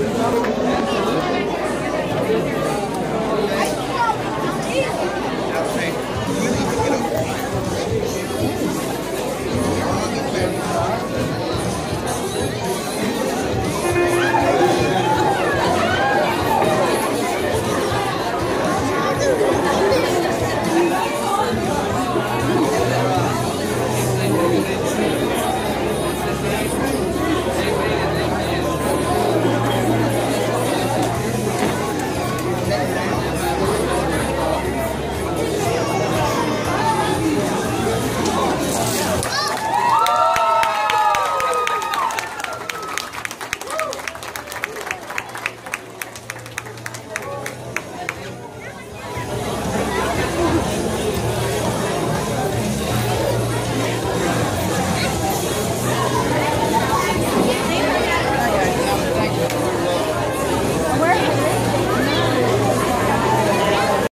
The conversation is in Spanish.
Gracias.